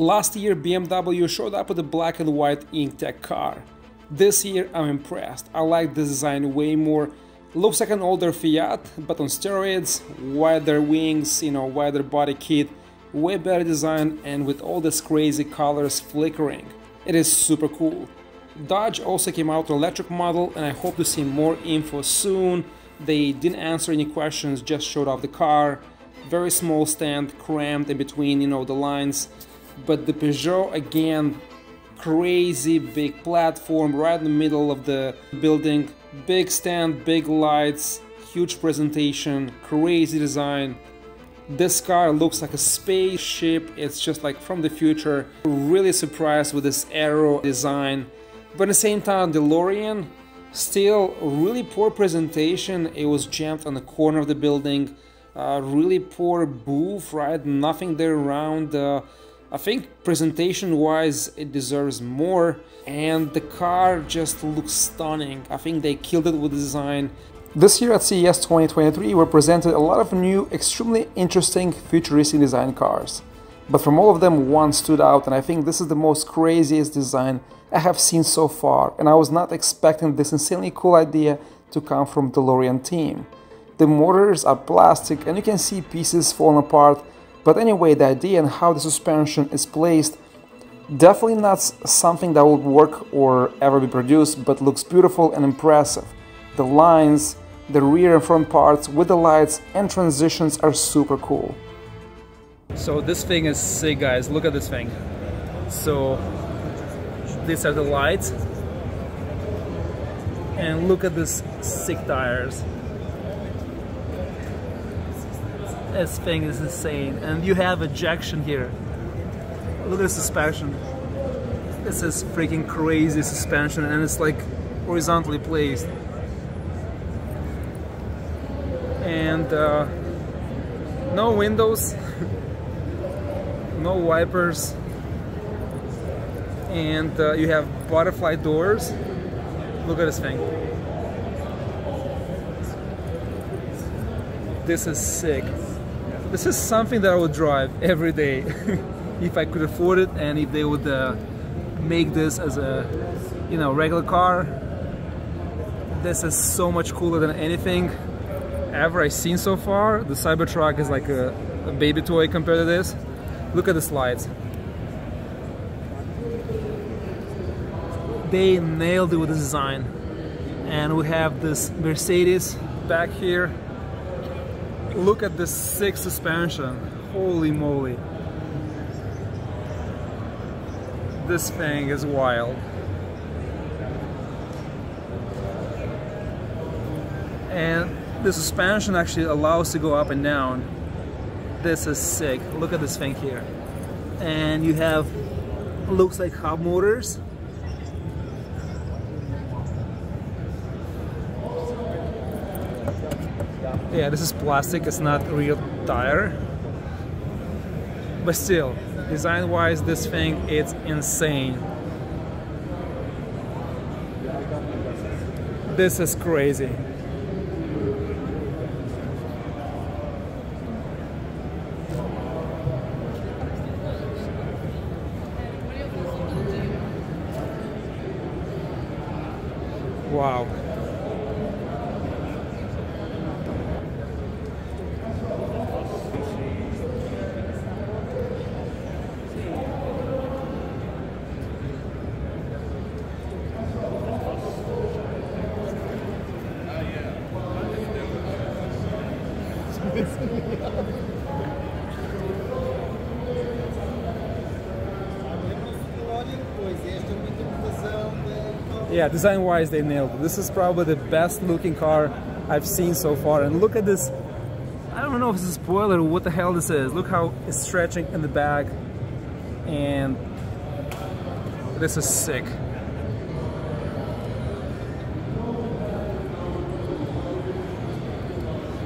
Last year BMW showed up with a black and white Inktek car. This year I'm impressed, I like the design way more. Looks like an older Fiat, but on steroids, wider wings, you know, wider body kit, way better design and with all these crazy colors flickering. It is super cool. Dodge also came out with electric model and I hope to see more info soon. They didn't answer any questions, just showed off the car. Very small stand, crammed in between, you know, the lines but the Peugeot again crazy big platform right in the middle of the building. Big stand big lights huge presentation crazy design. This car looks like a spaceship. It's just like from the future. Really surprised with this aero design. But at the same time the DeLorean still really poor presentation. It was jammed on the corner of the building. Uh, really poor booth right? Nothing there around. Uh, I think presentation wise it deserves more and the car just looks stunning. I think they killed it with the design. This year at CES 2023 were presented a lot of new, extremely interesting futuristic design cars. But from all of them one stood out and I think this is the most craziest design I have seen so far and I was not expecting this insanely cool idea to come from the DeLorean team. The motors are plastic and you can see pieces falling apart but anyway, the idea and how the suspension is placed definitely not something that would work or ever be produced, but looks beautiful and impressive. The lines, the rear and front parts with the lights and transitions are super cool. So this thing is sick guys, look at this thing. So these are the lights and look at these sick tires. This thing is insane. And you have ejection here. Look at the suspension. This is freaking crazy suspension and it's like horizontally placed. And uh, no windows, no wipers, and uh, you have butterfly doors. Look at this thing. This is sick. This is something that I would drive every day if I could afford it and if they would uh, make this as a you know regular car. This is so much cooler than anything ever I've seen so far. The Cybertruck is like a, a baby toy compared to this. Look at the slides. They nailed it with the design. And we have this Mercedes back here Look at this sick suspension. Holy moly. This thing is wild. And the suspension actually allows to go up and down. This is sick. Look at this thing here. And you have, looks like hub motors yeah this is plastic it's not real tire. But still design wise this thing it's insane. This is crazy. Wow yeah, design wise they nailed it. This is probably the best looking car I've seen so far. And look at this, I don't know if it's a spoiler or what the hell this is. Look how it's stretching in the back. And this is sick.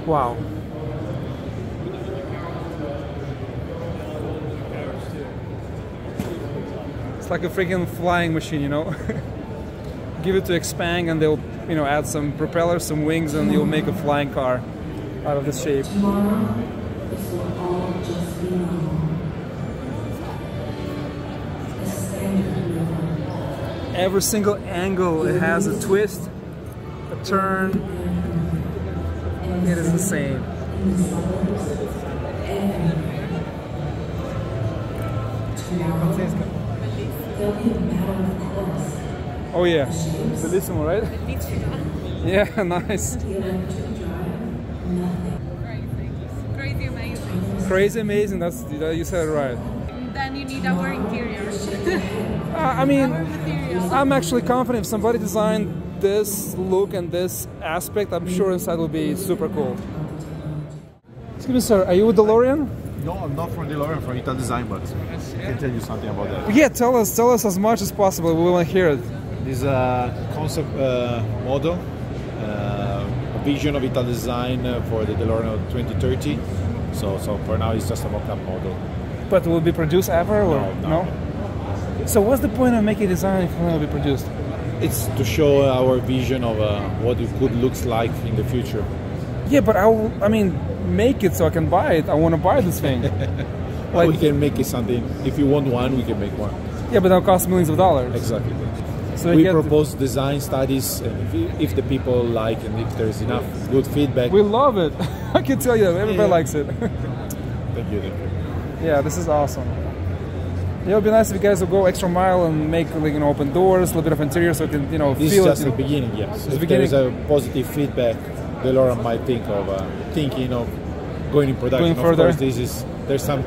Wow. It's like a freaking flying machine, you know? Give it to Xpeng and they'll, you know, add some propellers, some wings, and you'll make a flying car out of this shape. Every single angle, it has a twist, a turn. It is the insane. Oh yeah, bellissimo, right? Yeah, nice. Crazy amazing. Crazy amazing. That's you said it right. Then you need our interior. Uh, I mean. I'm actually confident if somebody designed this look and this aspect, I'm sure inside will be super cool. Excuse me, sir. Are you with DeLorean? No, I'm not from DeLorean, from Italdesign, but I can tell you something about that. Yeah, tell us, tell us as much as possible. We want to hear it. This is a concept uh, model, uh, a vision of Italdesign uh, for the DeLorean 2030. So, so for now, it's just a mock-up model. But will it be produced ever or No, no. So what's the point of making design if it will be produced? It's to show our vision of uh, what it could looks like in the future. Yeah, but I, I mean, make it so I can buy it. I want to buy this thing. Well, Like- we can make it something. If you want one, we can make one. yeah, but that'll cost millions of dollars. Exactly. So we propose design studies, if, if the people like and if there's enough good feedback, We love it. I can tell you, everybody Yeah. likes it. thank you. Thank you. yeah, this is awesome. Yeah, it would be nice if you guys would go extra mile and make like you know open doors, a little bit of interior, so you can you know This feel is just you the know. beginning, yes. the If beginning. there is a positive feedback, DeLorean might think of uh, thinking of going in production. Going of further. course, this is there's some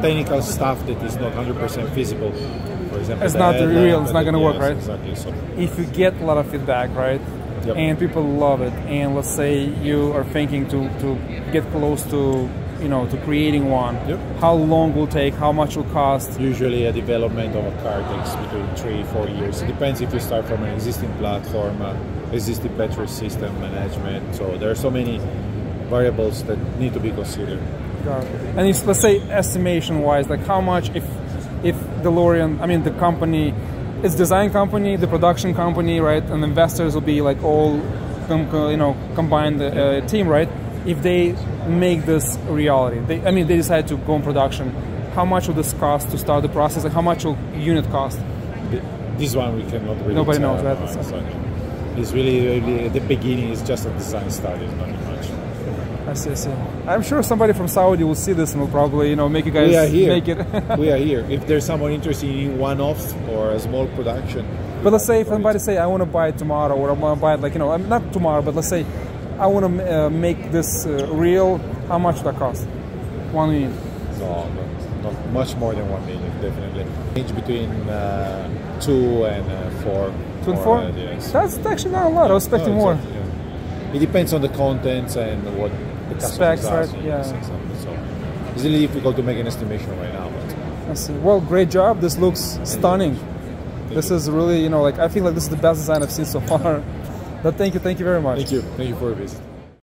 technical stuff that is not 100% feasible. For example, It's not real, it's not gonna work, yes, right? Exactly. So If you get a lot of feedback, right, Yep. and people love it, and let's say you are thinking to to get close to you know to creating one, Yep. how long will take? How much will cost? usually a development of a car takes between three four years. It depends if you start from an existing platform, uh, existing battery system management. So there are so many variables that need to be considered. And if, let's say estimation wise, like how much if if DeLorean, I mean the company, it's design company, the production company, right, and investors will be like all, you know, combined uh, team, right? If they make this reality, they, I mean, they decide to go in production. How much will this cost to start the process? and how much will unit cost? This one we cannot really Nobody knows, right? no, So- exactly. It's really, really at the beginning. It's just a design study, not much. I see, I see. I'm sure somebody from Saudi will see this and will probably, you know, make you guys we are here. make it. we are here. If there's someone interested in one-offs or a small production, But let's say if somebody say I want to buy it tomorrow, or I want to buy it like you know, I'm not tomorrow, but let's say I want to uh, make this uh, real. How much that cost? One million. no, no, not much more than one million, definitely. Range between uh, two and uh, four. Two and four. uh, yes. That's actually not a lot. I was expecting No, more. exactly, yeah. It depends on the contents and what the customers Specs, are right? Yeah. So it's really difficult to make an estimation right now. But I see. Well, great job. This looks stunning. This is really, you know, like I feel like this is the best design I've seen so far. But thank you, thank you very much. thank you, thank you for your visit.